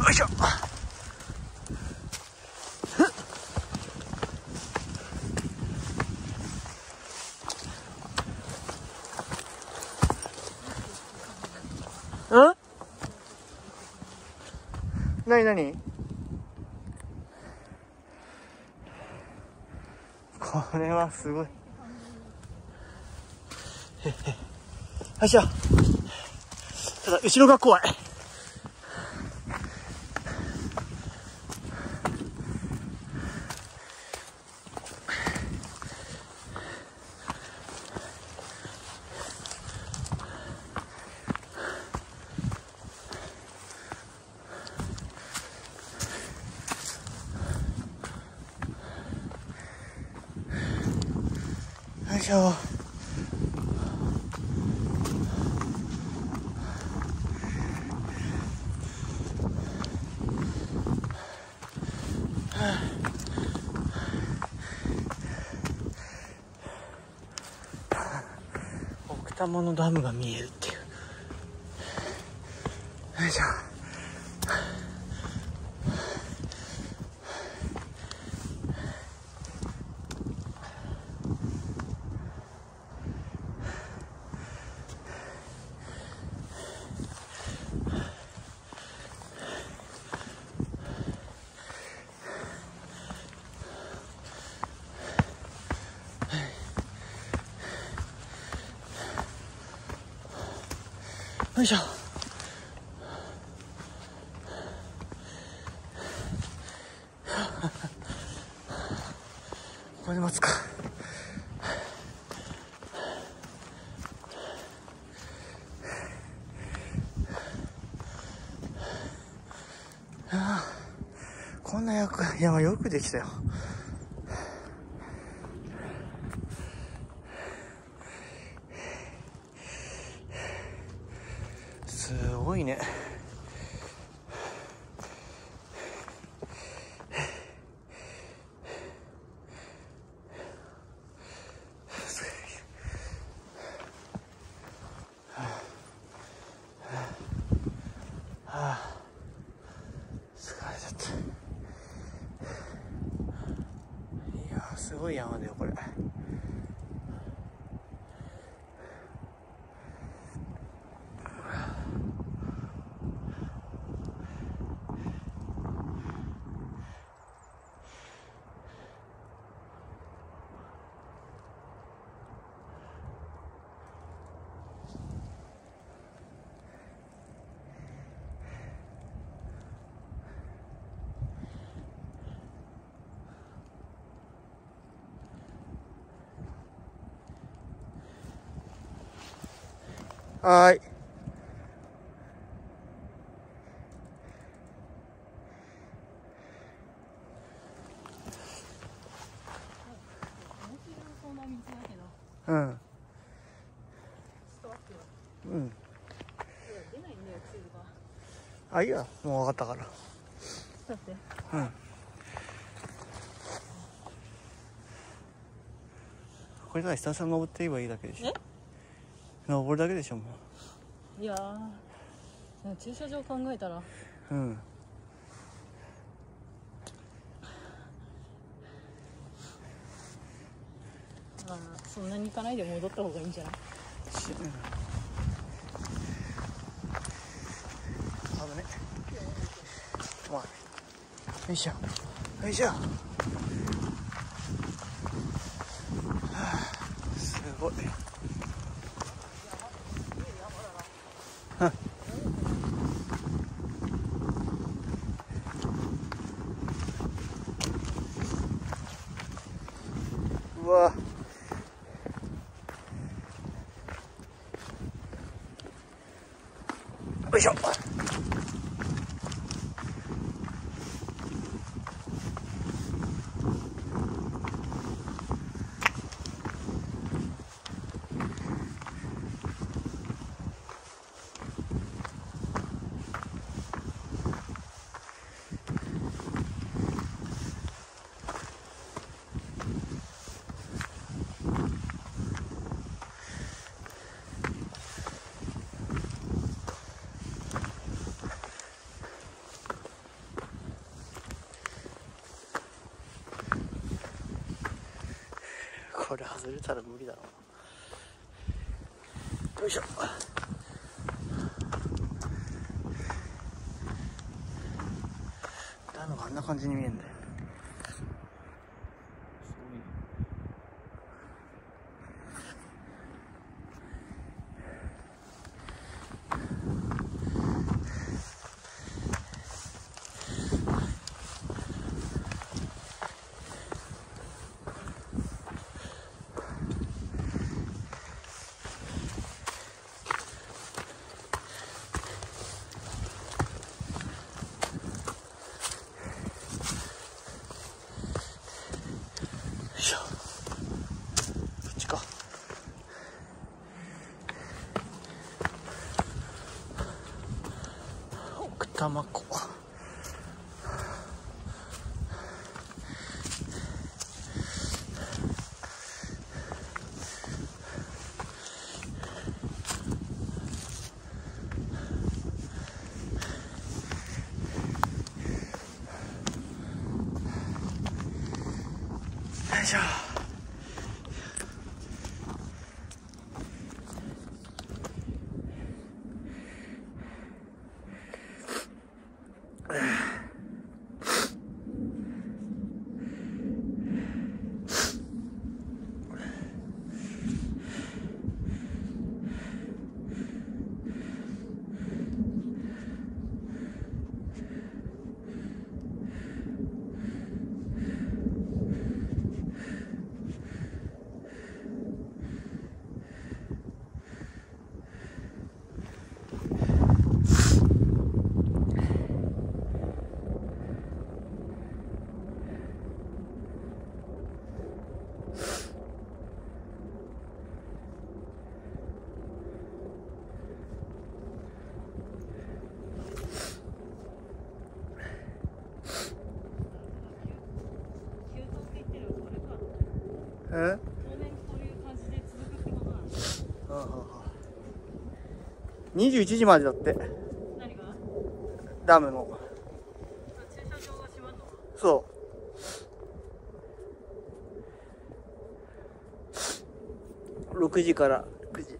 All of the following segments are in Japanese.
よいしょうん？なになに？これはすごい。へへ。よいしょ。ただ、後ろが怖い。しょ。奥多摩のダムが見えるっていう。よいしょ。よいしょ。ここで待つか。ああこんな山よくできたよ。すごいね。すごいはあ疲れちゃったいやすごい山だよこれはい。うん。うん。あいいや。もう分かったから。だってうん。これからひたすら登っていけばいいだけでしょ。え？登るだけでしょもいやー駐車場考えたら。ううん。まあそんなに行かないで戻った方がいいんじゃない？危ね。まあよいしょ。よいしょ。はあすごいよいこれ外れたら無理だろうよいしょ。なのがあんな感じに見えるんだよ。奥多摩湖よいしょ。え？当面こういう感じで続くってことなん。です21時までだって。何がダムの。そう。6時から。9時。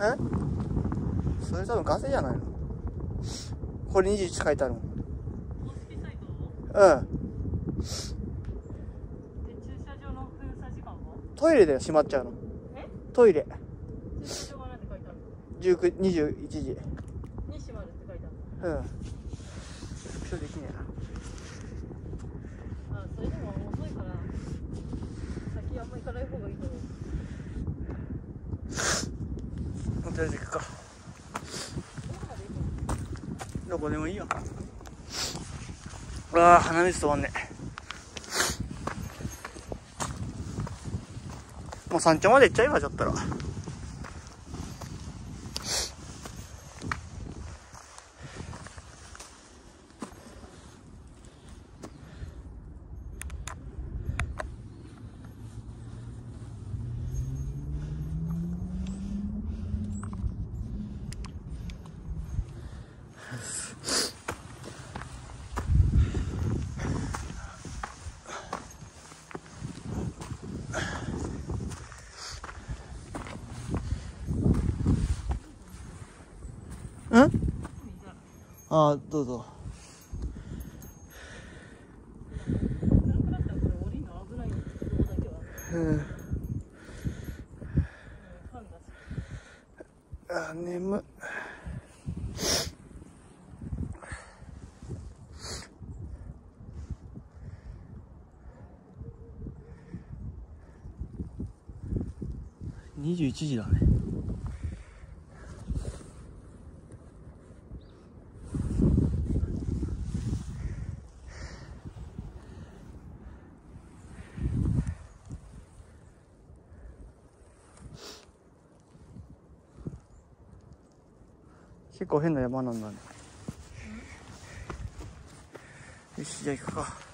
え？それ多分ガセじゃないの？これ21書いてあるもんうん。で駐車場の封鎖時間は？トイレで閉まっちゃうの。え？トイレ。駐車場がなんて書いてある19 21時。に閉まるって書いてあるうん。スクショできねえな。あそれでも遅いから先あんま行かない方がいいと思う。とりあえず行くか。どこでもいいよああ鼻水止まんねもう山頂まで行っちゃえばちょったらうんああどうぞ暗くなったらこれ降りるの危ないんですけどここだけはうんうん。あ眠。っ21時だね。結構変な山なんだね。よしじゃあ行くか。